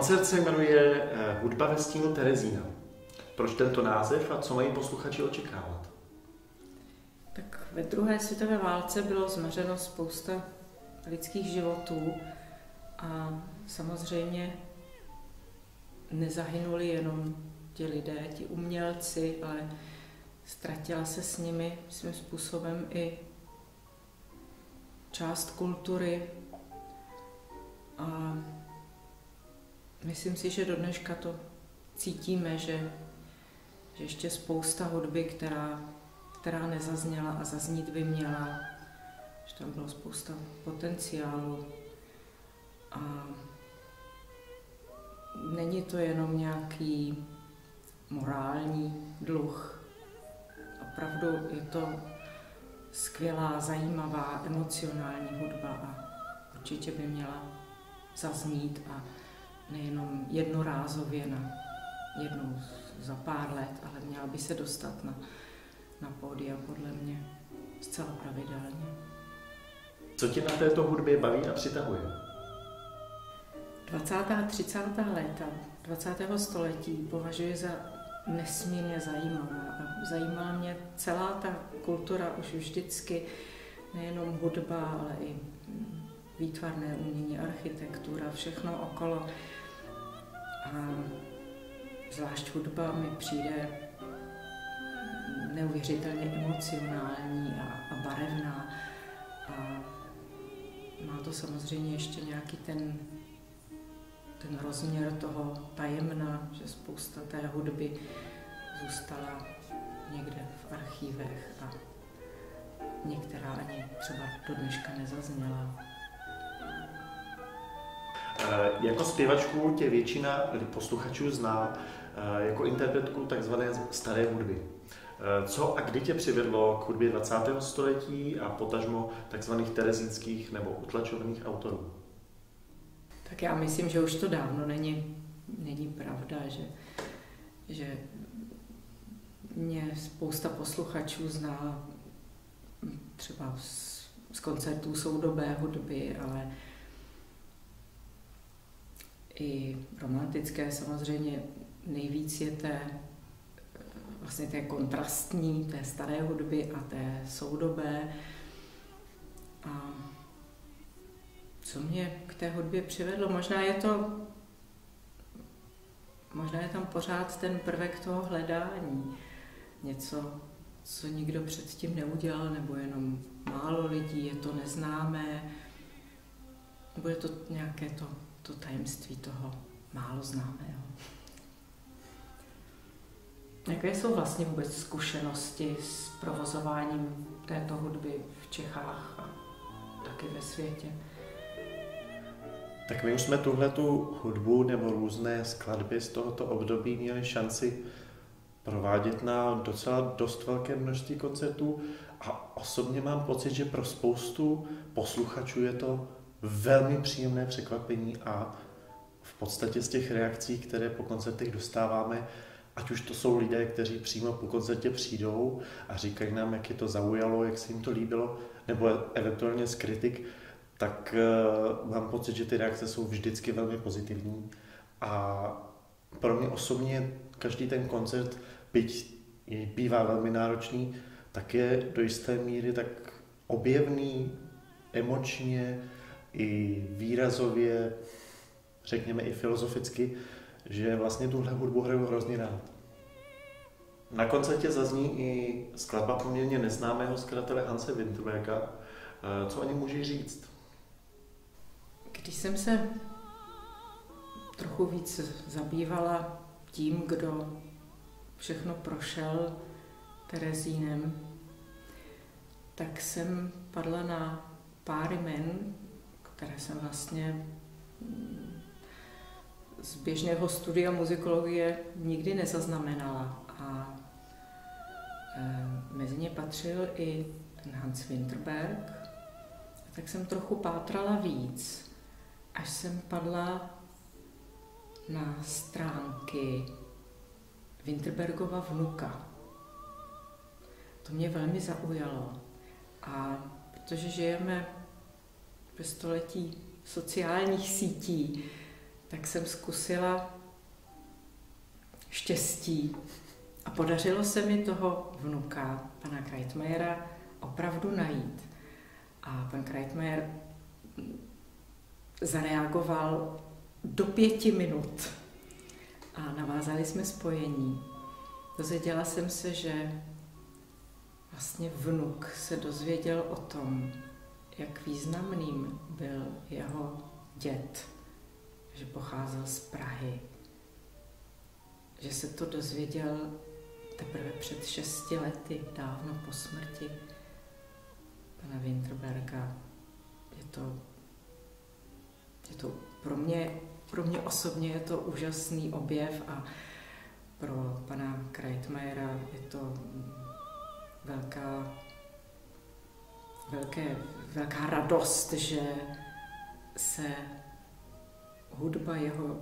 Koncert se jmenuje eh, Hudba ve stínu Terezína. Proč tento název a co mají posluchači očekávat? Tak ve druhé světové válce bylo zmařeno spousta lidských životů a samozřejmě nezahynuli jenom ti lidé, ti umělci, ale ztratila se s nimi svým způsobem i část kultury. A myslím si, že do dneška to cítíme, že, že ještě spousta hudby, která, která nezazněla a zaznít by měla, že tam bylo spousta potenciálu. A není to jenom nějaký morální dluh. Opravdu je to skvělá, zajímavá, emocionální hudba a určitě by měla zaznít a nejenom jednorázově na jednou za pár let, ale měla by se dostat na, na pódia podle mě zcela pravidelně. Co tě na této hudbě baví a přitahuje? 20. a 30. léta 20. století považuji za nesmírně zajímavá. A zajímala mě celá ta kultura už vždycky, nejenom hudba, ale i výtvarné umění, architektura, všechno okolo. A zvlášť hudba mi přijde neuvěřitelně emocionální a, a barevná. A má to samozřejmě ještě nějaký ten ten rozměr toho tajemna, že spousta té hudby zůstala někde v archívech a některá ani třeba do dneška nezazněla. E, jako zpěvačku tě většina posluchačů zná e, jako interpretku takzvané staré hudby. E, co a kdy tě přivedlo k hudbě 20. století a potažmo takzvaných terezínských nebo utlačovaných autorů? Tak já myslím, že už to dávno není, není pravda, že, že mě spousta posluchačů zná třeba z, z koncertů soudobé hudby, ale i romantické samozřejmě nejvíc je té vlastně té kontrastní, té staré hudby a té soudobé. A co mě k té hudbě přivedlo. Možná je to, možná je tam pořád ten prvek toho hledání. Něco, co nikdo předtím neudělal, nebo jenom málo lidí, je to neznámé, je to nějaké to, to tajemství toho málo známého. Jaké jsou vlastně vůbec zkušenosti s provozováním této hudby v Čechách a taky ve světě? Tak my už jsme tuhle tu hudbu nebo různé skladby z tohoto období měli šanci provádět na docela dost velké množství koncertů a osobně mám pocit, že pro spoustu posluchačů je to velmi příjemné překvapení a v podstatě z těch reakcí, které po koncertech dostáváme, ať už to jsou lidé, kteří přímo po koncertě přijdou a říkají nám, jak je to zaujalo, jak se jim to líbilo, nebo eventuálně z kritik, tak uh, mám pocit, že ty reakce jsou vždycky velmi pozitivní. A pro mě osobně každý ten koncert, byť bývá velmi náročný, tak je do jisté míry tak objevný, emočně i výrazově, řekněme i filozoficky, že vlastně tuhle hudbu hraju hrozně rád. Na koncertě zazní i skladba poměrně neznámého skladatele Hanse Winterberga. Eh, co o něm můžeš říct? Když jsem se trochu víc zabývala tím, kdo všechno prošel Terezínem, tak jsem padla na pár jmen, které jsem vlastně mm, z běžného studia muzikologie nikdy nezaznamenala. A e, mezi ně patřil i Hans Winterberg. Tak jsem trochu pátrala víc až jsem padla na stránky Winterbergova vnuka. To mě velmi zaujalo. A protože žijeme ve století sociálních sítí, tak jsem zkusila štěstí a podařilo se mi toho vnuka, pana Kreitmajera, opravdu najít. A pan Kreitmajer zareagoval do pěti minut a navázali jsme spojení. Dozvěděla jsem se, že vlastně vnuk se dozvěděl o tom, jak významným byl jeho dět, že pocházel z Prahy, že se to dozvěděl teprve před šesti lety, dávno po smrti pana Winterberga. Je to, je to pro mě, pro mě osobně je to úžasný objev a pro pana Kreitmajera je to velká, velké, velká radost, že se hudba jeho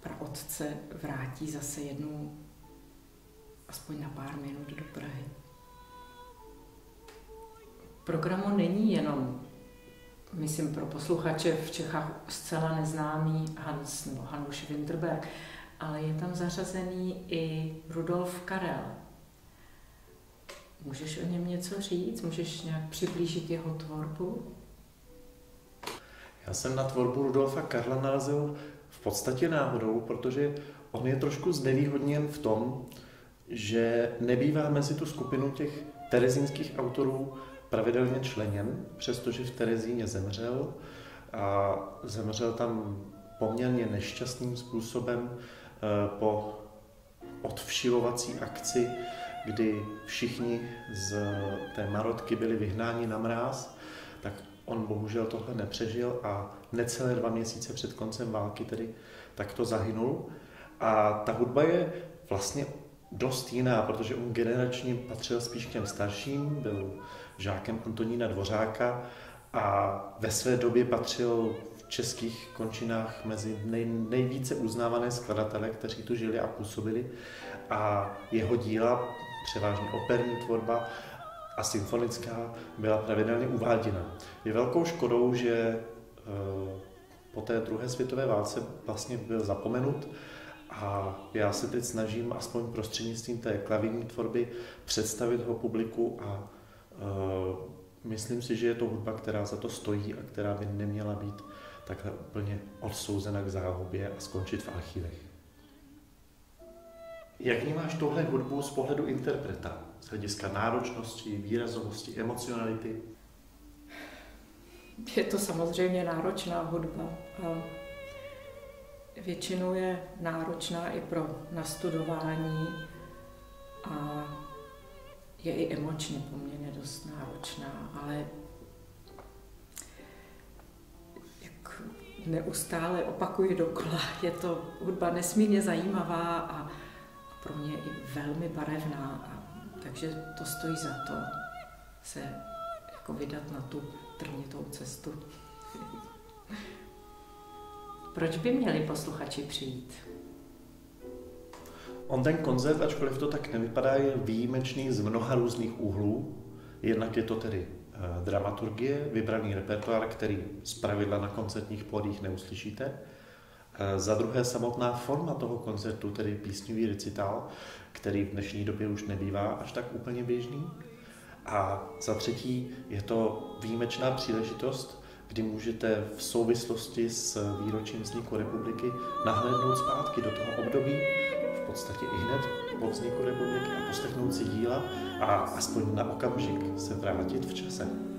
praotce vrátí zase jednou aspoň na pár minut do Prahy. Programu není jenom, myslím pro posluchače v Čechách zcela neznámý Hans nebo Hanuš Winterberg, ale je tam zařazený i Rudolf Karel. Můžeš o něm něco říct? Můžeš nějak přiblížit jeho tvorbu? Já jsem na tvorbu Rudolfa Karla narazil v podstatě náhodou, protože on je trošku znevýhodněn v tom, že nebývá mezi tu skupinu těch terezínských autorů pravidelně členěn, přestože v Terezíně zemřel a zemřel tam poměrně nešťastným způsobem eh, po odvšivovací akci, kdy všichni z té marotky byli vyhnáni na mráz, tak on bohužel tohle nepřežil a necelé dva měsíce před koncem války tedy takto zahynul. A ta hudba je vlastně dost jiná, protože on generačně patřil spíš k těm starším, byl žákem Antonína Dvořáka a ve své době patřil v českých končinách mezi nej, nejvíce uznávané skladatele, kteří tu žili a působili a jeho díla, převážně operní tvorba a symfonická, byla pravidelně uváděna. Je velkou škodou, že eh, po té druhé světové válce vlastně byl zapomenut a já se teď snažím aspoň prostřednictvím té klavírní tvorby představit ho publiku a uh, myslím si, že je to hudba, která za to stojí a která by neměla být takhle úplně odsouzena k záhubě a skončit v archivech. Jak vnímáš tohle hudbu z pohledu interpreta? Z hlediska náročnosti, výrazovosti, emocionality? Je to samozřejmě náročná hudba. Většinou je náročná i pro nastudování a je i emočně poměrně dost náročná, ale jak neustále opakuji dokola, je to hudba nesmírně zajímavá a pro mě i velmi barevná, a, takže to stojí za to se jako vydat na tu trnitou cestu. Proč by měli posluchači přijít? On ten koncert, ačkoliv to tak nevypadá, je výjimečný z mnoha různých úhlů. Jednak je to tedy eh, dramaturgie, vybraný repertoár, který z pravidla na koncertních podích neuslyšíte. Eh, za druhé samotná forma toho koncertu, tedy písňový recitál, který v dnešní době už nebývá až tak úplně běžný. A za třetí je to výjimečná příležitost kdy můžete v souvislosti s výročím vzniku republiky nahlédnout zpátky do toho období, v podstatě i hned po vzniku republiky a poslechnout si díla a aspoň na okamžik se vrátit v čase.